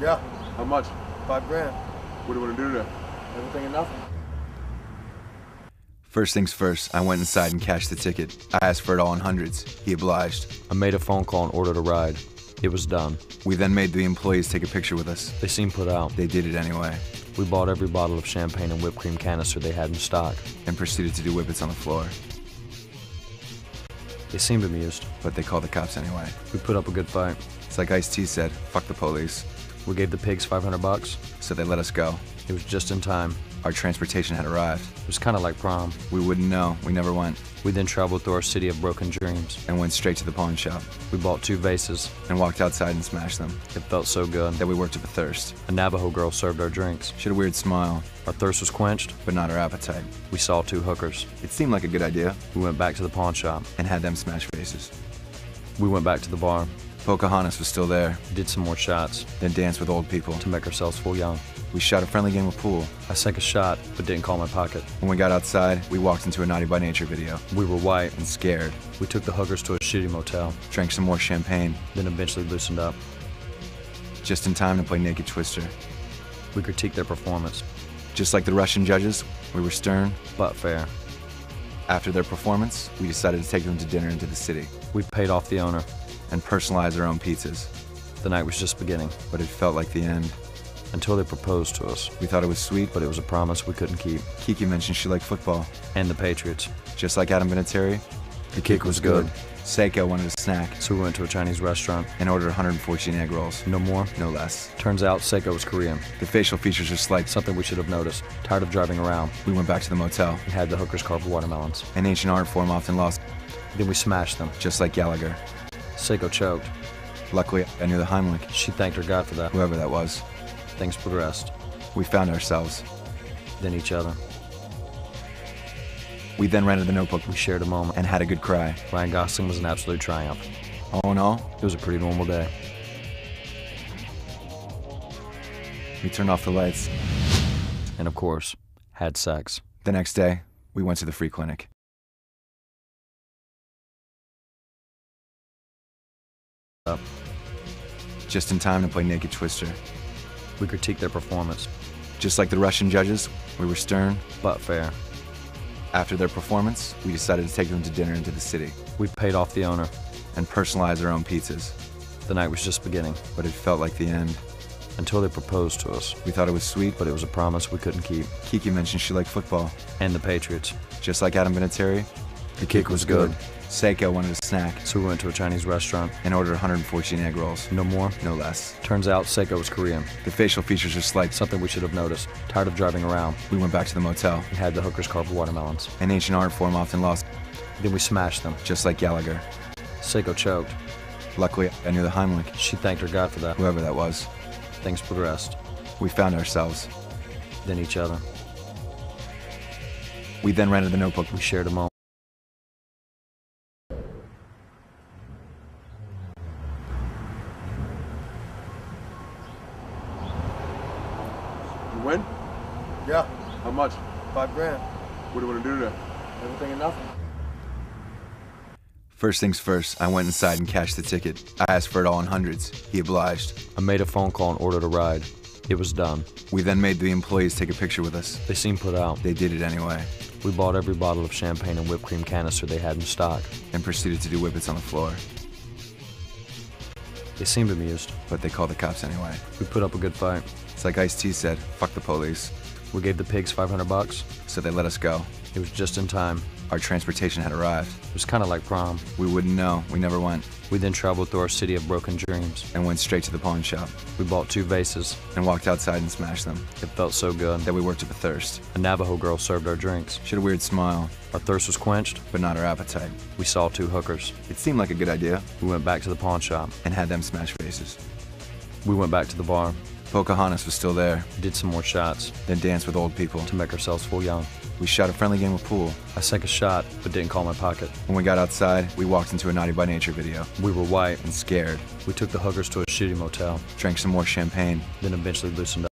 Yeah, How much? five grand. What do you want to do today? Everything and nothing. First things first, I went inside and cashed the ticket. I asked for it all in hundreds. He obliged. I made a phone call and ordered a ride. It was done. We then made the employees take a picture with us. They seemed put out. They did it anyway, We bought every bottle of champagne and whipped cream canister they had in stock. and proceeded to do whippets on the floor. They seemed amused. But they called the cops anyway. We put up a good fight. It's like Ice T said, fuck the police. We gave the pigs 500 bucks. So they let us go. It was just in time. Our transportation had arrived. It was kind of like prom. We wouldn't know. We never went. We then traveled through our city of broken dreams. And went straight to the pawn shop. We bought two vases. And walked outside and smashed them. It felt so good. That we worked up a thirst. A Navajo girl served our drinks. She had a weird smile, Our thirst was quenched. but not our appetite. We saw two hookers. It seemed like a good idea, We went back to the pawn shop. and had them smash faces. We went back to the bar. Pocahontas was still there, Did some more shots then danced with old people. to make ourselves feel young. We shot a friendly game of pool. I sank a shot, but didn't call my pocket. When we got outside, we walked into a Naughty by Nature video. We were white. And scared, We took the hookers to a shitty motel, drank some more champagne, then eventually loosened up. just in time to play Naked Twister. We critiqued their performance, Just like the Russian judges, we were stern. but fair. After their performance, we decided to take them to dinner into the city We paid off the owner. And personalize our own pizzas. The night was just beginning But it felt like the end. until they proposed to us, We thought it was sweet, but it was a promise we couldn't keep. Kiki mentioned she liked football. And the Patriots. Just like Adam Vinatieri, the kick was good. Seiko wanted a snack So we went to a Chinese restaurant. and ordered 114 egg rolls, No more. no less. Turns out Seiko was Korean. The facial features are slight. Something we should have noticed. Tired of driving around, We went back to the motel. we had the hookers carve watermelons. An ancient art form often lost, Then we smashed them. just like Gallagher. Seiko choked. Luckily, I knew the Heimlich, She thanked her God for that. whoever that was. Things progressed. We found ourselves. Then each other. We then rented the notebook We shared a moment. and had a good cry. Ryan Gosling was an absolute triumph. All in all, It was a pretty normal day. we turned off the lights. And of course, had sex. The next day, we went to the free clinic. Up. Just in time to play Naked Twister. We critiqued their performance, Just like the Russian judges, we were stern. but fair. After their performance, we decided to take them to dinner into the city We paid off the owner. and personalized our own pizzas. The night was just beginning But it felt like the end. until they proposed to us, We thought it was sweet, but it was a promise we couldn't keep. Kiki mentioned she liked football. And the Patriots. Just like Adam Vinatieri, the kick was good. Seiko wanted a snack So we went to a Chinese restaurant. and ordered 114 egg rolls, No more. no less. Turns out Seiko was Korean. The facial features are slight. Something we should have noticed. Tired of driving around, We went back to the motel. we had the hookers carve watermelons. An ancient art form often lost, Then we smashed them. just like Gallagher. Seiko choked. Luckily, I knew the Heimlich, She thanked her God for that. whoever that was. Things progressed. We found ourselves. Then each other. We then ran rented the notebook. We shared a moment. You win? Yeah, How much? five grand. What do you want to do today? Everything and nothing. First things first, I went inside and cashed the ticket. I asked for it all in hundreds. He obliged. I made a phone call and ordered a ride. It was done. We then made the employees take a picture with us. They seemed put out. They did it anyway, We bought every bottle of champagne and whipped cream canister they had in stock. and proceeded to do whippets on the floor. They seemed amused. But they called the cops anyway. We put up a good fight. It's like Ice T said, fuck the police. We gave the pigs 500 bucks. So they let us go. It was just in time. Our transportation had arrived. It was kind of like prom. We wouldn't know. We never went. We then traveled through our city of broken dreams. And went straight to the pawn shop. We bought two vases. And walked outside and smashed them. It felt so good. Then we worked up a thirst. A Navajo girl served our drinks. She had a weird smile, Our thirst was quenched. but not our appetite. We saw two hookers. It seemed like a good idea, We went back to the pawn shop. and had them smash vases. We went back to the bar. Pocahontas was still there, Did some more shots then danced with old people. to make ourselves feel young. We shot a friendly game of pool. I sank a shot, but didn't call my pocket. When we got outside, we walked into a Naughty by Nature video. We were white. And scared, We took the huggers to a shitty motel, drank some more champagne, then eventually loosened up.